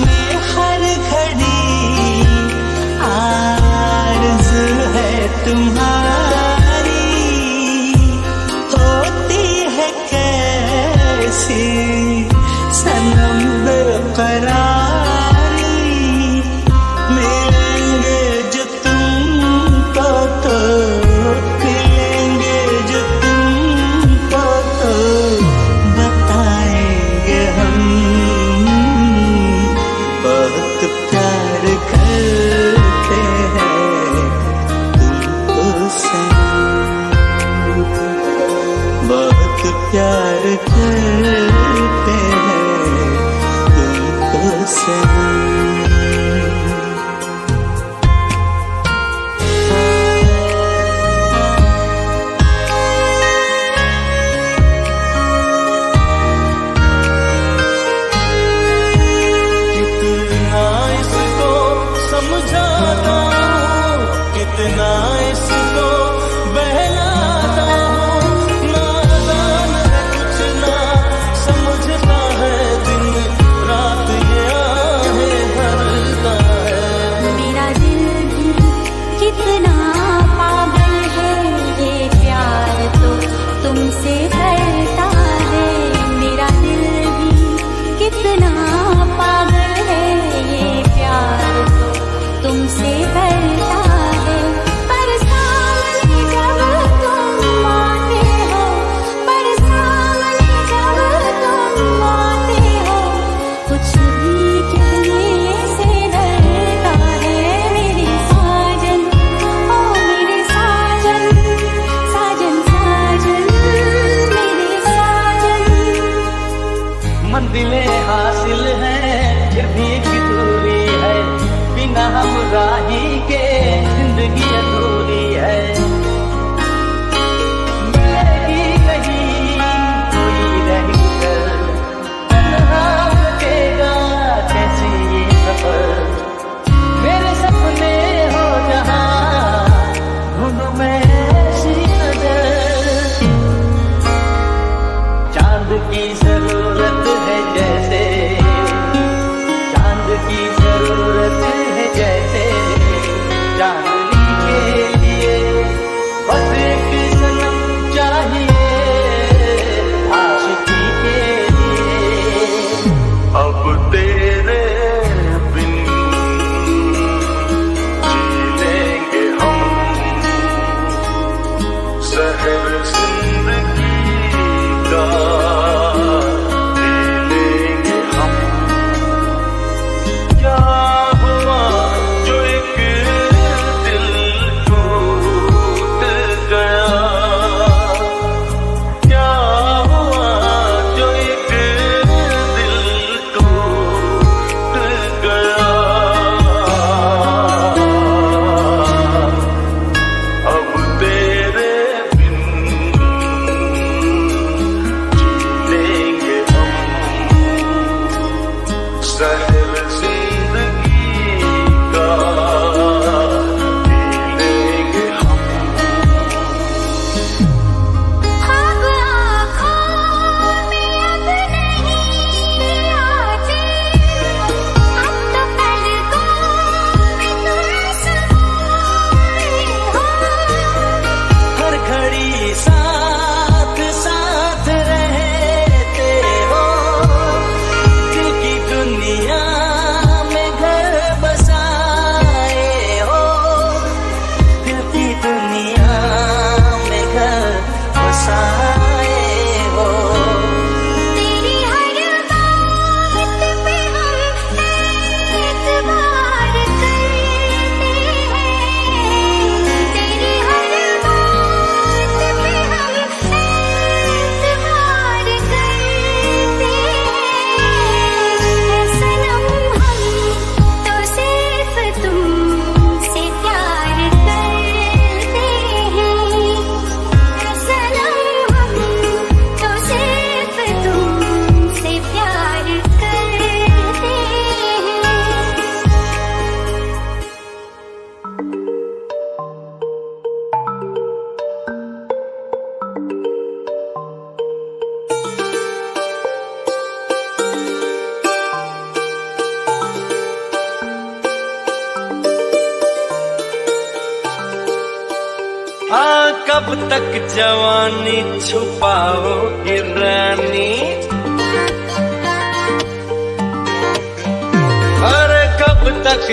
now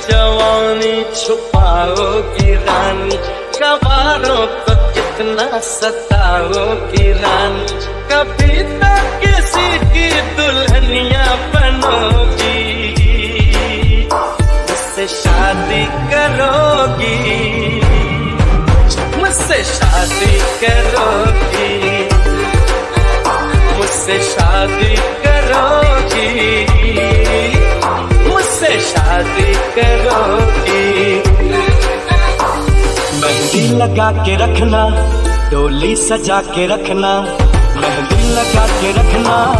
जवानी छुपाओ की रानी कबारों को कितना सताओ की रानी। कभी तक किसी की दुल्हनिया बनोगी, मुझसे शादी करोगी, मुझसे शादी करोगी, मुझसे शादी करोगी। शादी करोगी। मेहंदी लगा के रखना, डोली सजा के रखना, मेहंदी लगा के रखना,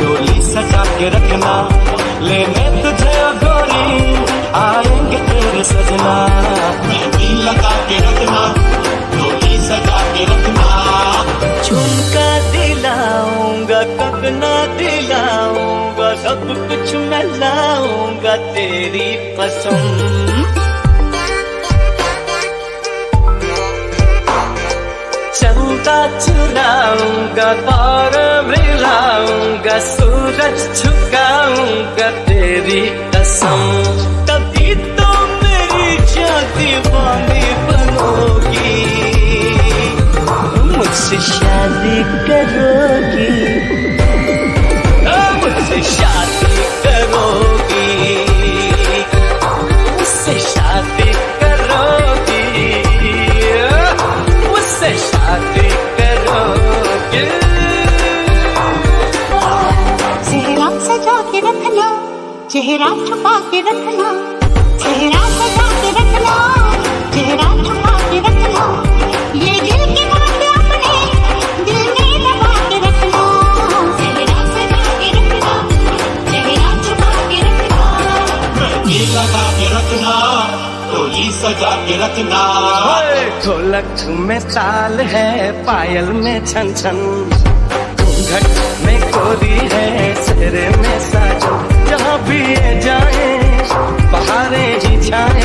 डोली सजा के रखना। लेने तुझे गोरी आएँगे तेरे सजना। मेहंदी लगा के रखना सजा के रखना। झुमका दिलाऊँगा कंगना दिलाऊँगा, सब कुछ मैं लाऊँगा तेरी पसंद चुराऊँगा और मिलाऊँगा, सूरज झुकाऊँगा तेरी कसम। मुझसे शादी करोगी मुझसे शादी करोगी मुझसे शादी करोगी मुझसे शादी करोगी चेहरा सजा के रखना चेहरा छुपा के रखना चेहरा सजा के रखना। सजा के रखना ढोलक में ताल है, पायल में छन छन घट में कोरी है, सिरे में साजो जहाँ भी जाए बाहर ही छाए।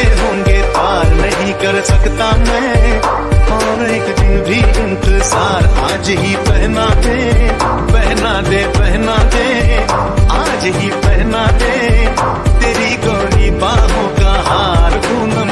कैसे होंगे पार नहीं कर सकता मैं। और एक दिन भी इंतज़ार आज ही पहना दे पहना दे पहना दे, आज ही पहना दे। तेरी गोरी बाहों का हार पूनम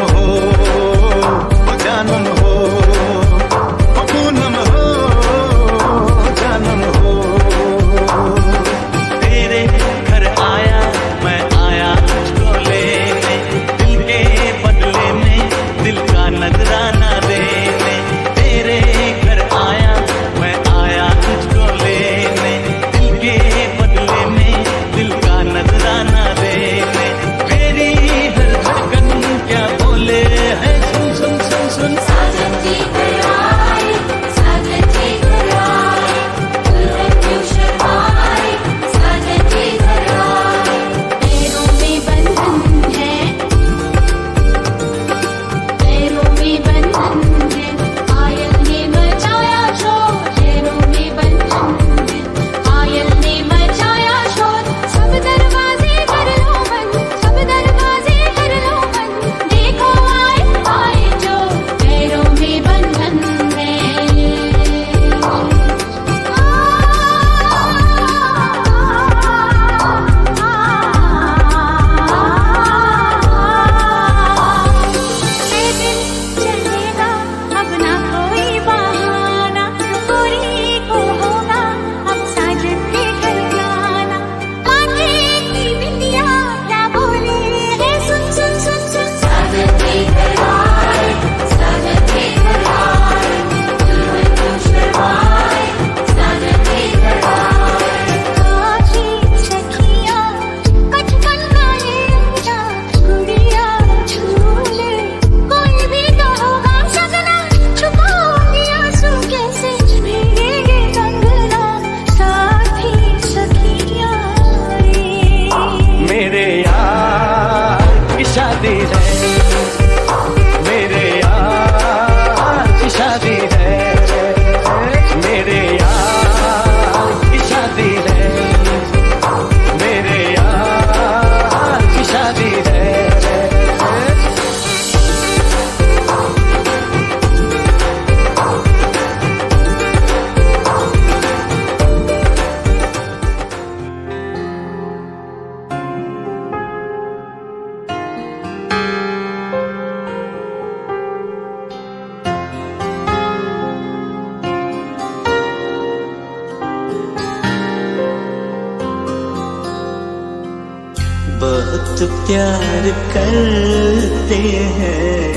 तो प्यार करते हैं,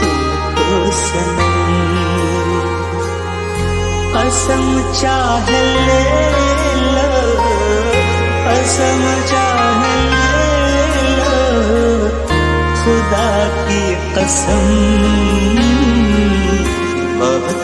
तुमको सनम। असम चाह ले लो चाह खुदा की कसम। बहुत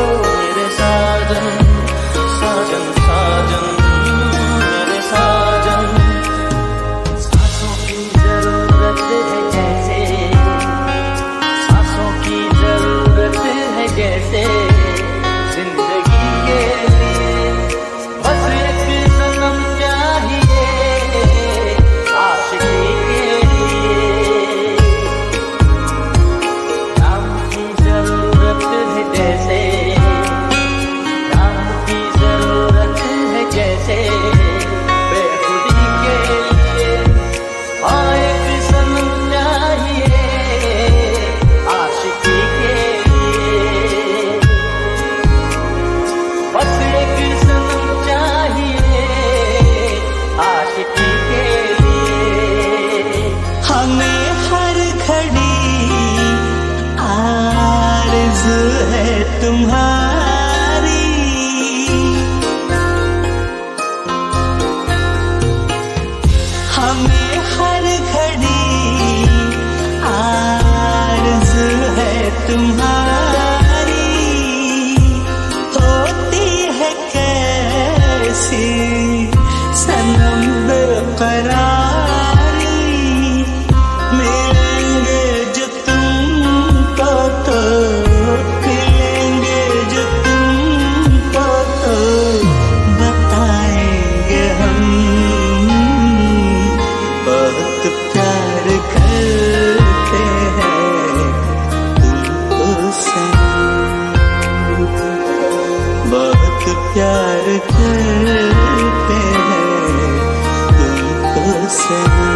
ओ मेरे साजन Say.